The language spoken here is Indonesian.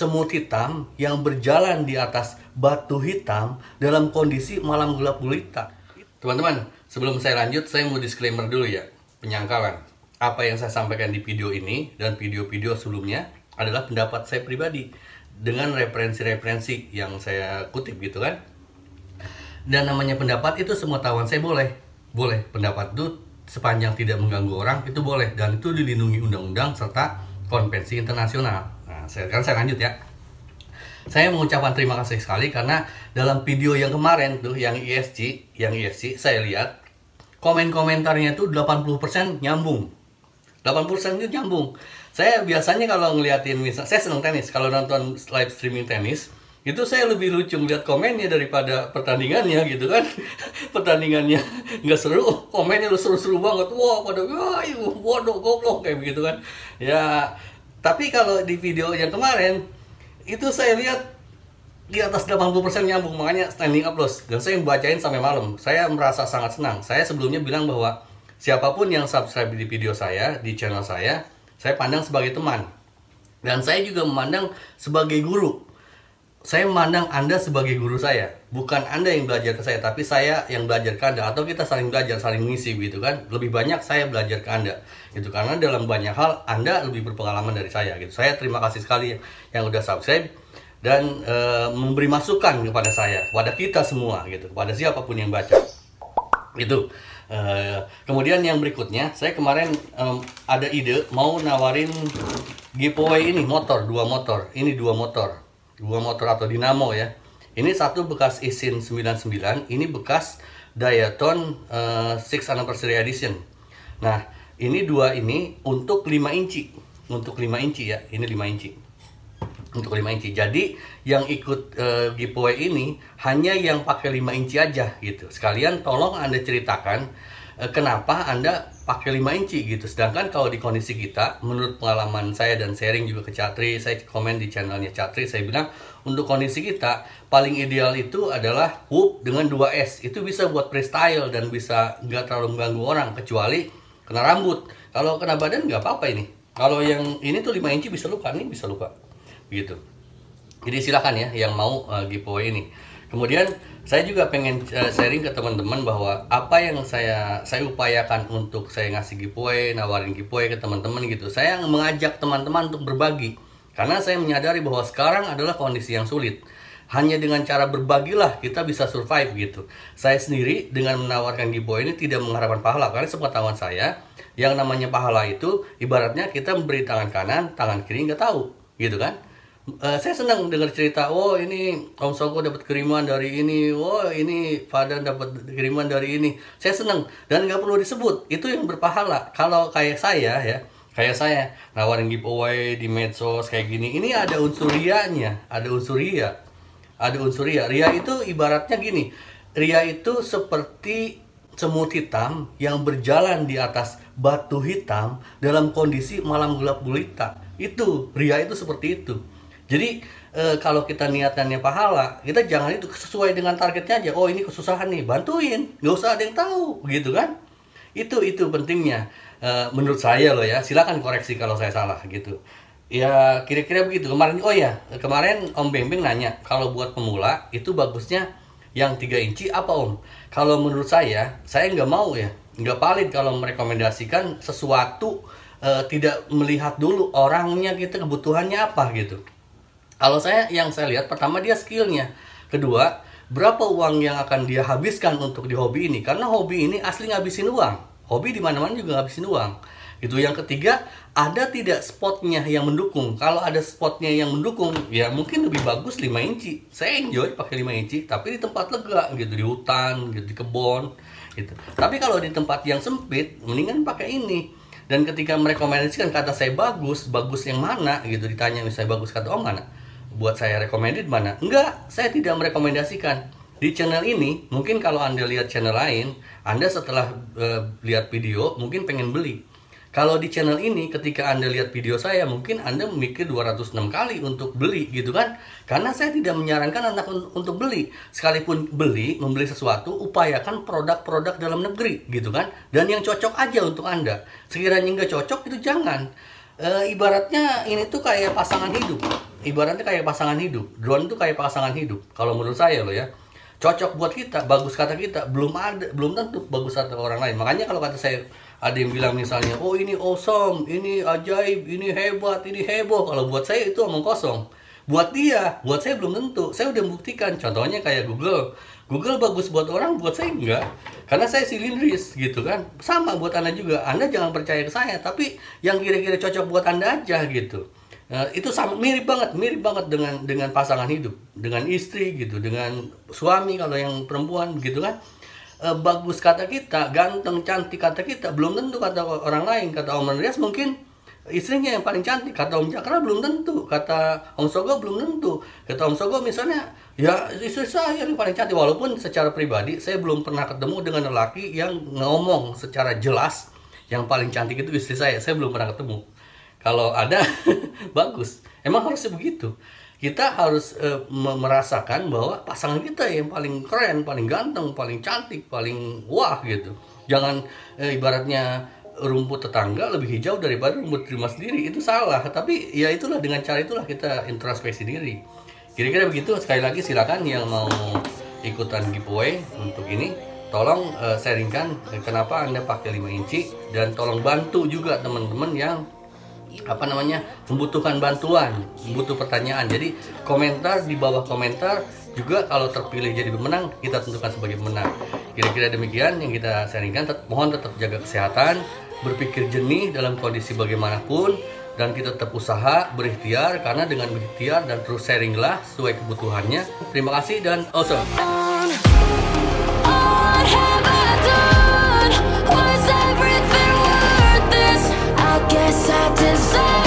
semut hitam yang berjalan di atas batu hitam dalam kondisi malam gelap gulita. Teman-teman, sebelum saya lanjut, saya mau disclaimer dulu ya, penyangkalan. Apa yang saya sampaikan di video ini dan video-video sebelumnya adalah pendapat saya pribadi dengan referensi-referensi yang saya kutip gitu kan. Dan namanya pendapat itu semua tawan saya boleh. Boleh, pendapat itu sepanjang tidak mengganggu orang itu boleh dan itu dilindungi undang-undang serta konvensi internasional. Nah, saya kan saya lanjut ya. Saya mengucapkan terima kasih sekali karena dalam video yang kemarin tuh yang ESG, yang ESG saya lihat komen-komentarnya itu 80% nyambung. 80% itu nyambung. Saya biasanya kalau ngeliatin misal saya seneng tenis, kalau nonton live streaming tenis, itu saya lebih lucu ngeliat komennya daripada pertandingannya gitu kan pertandingannya nggak seru komennya lu seru-seru banget wah pada wah bodoh goblok kayak begitu kan ya tapi kalau di video yang kemarin itu saya lihat di atas 80% nyambung. Makanya standing applause dan saya bacain sampai malam. Saya merasa sangat senang. Saya sebelumnya bilang bahwa siapa pun yang subscribe di video saya di channel saya saya pandang sebagai teman. Dan saya juga memandang sebagai guru saya memandang Anda sebagai guru saya, bukan Anda yang belajar ke saya, tapi saya yang belajar ke Anda, atau kita saling belajar, saling mengisi gitu kan. Lebih banyak saya belajar ke Anda, gitu karena dalam banyak hal Anda lebih berpengalaman dari saya, gitu. Saya terima kasih sekali yang udah subscribe dan e, memberi masukan kepada saya, kepada kita semua, gitu, kepada siapa pun yang baca. Itu. E, kemudian yang berikutnya, saya kemarin e, ada ide mau nawarin giveaway ini motor, dua motor, ini dua motor dua motor atau dinamo ya. Ini satu bekas Isin 99, ini bekas Dayton uh, 6 Anniversary Edition. Nah, ini dua ini untuk 5 inci. Untuk 5 inci ya, ini 5 inci. Untuk 5 inci. Jadi yang ikut uh, giveaway ini hanya yang pakai 5 inci aja gitu. Sekalian tolong Anda ceritakan kenapa Anda pakai 5 inci gitu. Sedangkan kalau di kondisi kita, menurut pengalaman saya dan sharing juga ke Catri, saya komen di channelnya Catri, saya bilang untuk kondisi kita paling ideal itu adalah whoop dengan 2S. Itu bisa buat freestyle dan bisa nggak terlalu mengganggu orang kecuali kena rambut. Kalau kena badan nggak apa-apa ini. Kalau yang ini tuh 5 inci bisa luka, nih bisa luka. Begitu. Jadi silakan ya yang mau uh, giveaway ini. Kemudian saya juga pengen uh, sharing ke teman-teman bahwa apa yang saya saya upayakan untuk saya ngasih giveaway, nawarin giveaway ke teman-teman gitu. Saya mengajak teman-teman untuk berbagi karena saya menyadari bahwa sekarang adalah kondisi yang sulit. Hanya dengan cara berbagilah kita bisa survive gitu. Saya sendiri dengan menawarkan giveaway ini tidak mengharapkan pahala karena sepengetahuan saya yang namanya pahala itu ibaratnya kita memberi tangan kanan, tangan kiri nggak tahu gitu kan uh, saya senang dengar cerita oh ini Om Soko dapat kiriman dari ini. Oh ini Fadan dapat kiriman dari ini. Saya senang dan nggak perlu disebut. Itu yang berpahala. Kalau kayak saya ya kayak saya nawarin giveaway di medsos kayak gini ini ada unsur rianya ada unsur ria. Ada unsur ria. Ria itu ibaratnya gini ria itu seperti semut hitam yang berjalan di atas batu hitam dalam kondisi malam gelap gulita. Itu ria itu seperti itu jadi e, kalau kita niatannya pahala, kita jangan itu sesuai dengan targetnya aja. Oh ini kesusahan nih, bantuin, nggak usah ada yang tahu, gitu kan? Itu itu pentingnya. E, menurut saya loh ya, silakan koreksi kalau saya salah gitu. Ya kira-kira begitu. Kemarin oh ya kemarin Om Beng Beng nanya kalau buat pemula itu bagusnya yang 3 inci apa Om? Kalau menurut saya, saya nggak mau ya, nggak valid kalau merekomendasikan sesuatu e, tidak melihat dulu orangnya kita kebutuhannya apa gitu kalau saya yang saya lihat pertama dia skillnya, kedua berapa uang yang akan dia habiskan untuk di hobi ini karena hobi ini asli ngabisin uang. Hobi di mana-mana juga ngabisin uang. Itu yang ketiga, ada tidak spotnya yang mendukung. Kalau ada spotnya yang mendukung, ya mungkin lebih bagus 5 inci. Saya enjoy pakai 5 inci, tapi di tempat lega gitu, di hutan, gitu, di kebun gitu. Tapi kalau di tempat yang sempit, mendingan pakai ini. Dan ketika merekomendasikan kata saya bagus, bagus yang mana gitu ditanya misalnya bagus kata om mana? Buat saya recommended mana? Enggak, saya tidak merekomendasikan. Di channel ini, mungkin kalau Anda lihat channel lain, Anda setelah uh, lihat video, mungkin pengen beli. Kalau di channel ini, ketika Anda lihat video saya, mungkin Anda memikir 206 kali untuk beli, gitu kan? Karena saya tidak menyarankan Anda untuk beli. Sekalipun beli, membeli sesuatu, upayakan produk-produk dalam negeri, gitu kan? Dan yang cocok aja untuk Anda. Sekiranya nggak cocok, itu jangan. E, ibaratnya ini tuh kayak pasangan hidup ibaratnya kayak pasangan hidup. Drone itu kayak pasangan hidup. Kalau menurut saya loh ya. Cocok buat kita, bagus kata kita, belum ada, belum tentu bagus kata orang lain. Makanya kalau kata saya ada yang bilang misalnya, oh ini awesome, ini ajaib, ini hebat, ini heboh. Kalau buat saya itu omong kosong. Buat dia, buat saya belum tentu. Saya udah membuktikan. Contohnya kayak Google. Google bagus buat orang, buat saya enggak. Karena saya silindris gitu kan. Sama buat Anda juga. Anda jangan percaya ke saya, tapi yang kira-kira cocok buat Anda aja gitu. Nah, itu sama mirip banget, mirip banget dengan dengan pasangan hidup, dengan istri gitu, dengan suami kalau yang perempuan gitu kan. E, bagus kata kita, ganteng, cantik kata kita, belum tentu kata orang lain. Kata Om Andreas mungkin istrinya yang paling cantik, kata Om Cakra belum tentu, kata Om Sogo belum tentu. Kata Om Sogo misalnya, ya istri saya yang paling cantik walaupun secara pribadi saya belum pernah ketemu dengan lelaki yang ngomong secara jelas yang paling cantik itu istri saya. Saya belum pernah ketemu kalau ada bagus. Emang harusnya begitu. Kita harus uh, merasakan bahwa pasangan kita yang paling keren paling ganteng paling cantik paling wah gitu. Jangan uh, ibaratnya rumput tetangga lebih hijau daripada rumput rumah sendiri. Itu salah. Tapi ya itulah dengan cara itulah kita introspeksi diri. Kira-kira begitu. Sekali lagi silakan yang mau ikutan giveaway untuk ini tolong uh, sharingkan kenapa anda pakai 5 inci. Dan tolong bantu juga teman-teman yang apa namanya membutuhkan bantuan, butuh pertanyaan. Jadi komentar di bawah komentar juga kalau terpilih jadi pemenang kita tentukan sebagai pemenang. Kira-kira demikian yang kita sharingkan. Tet mohon tetap jaga kesehatan, berpikir jernih dalam kondisi bagaimanapun dan kita tetap usaha berikhtiar karena dengan berikhtiar dan terus sharinglah sesuai kebutuhannya. Terima kasih dan awesome. Guess I deserve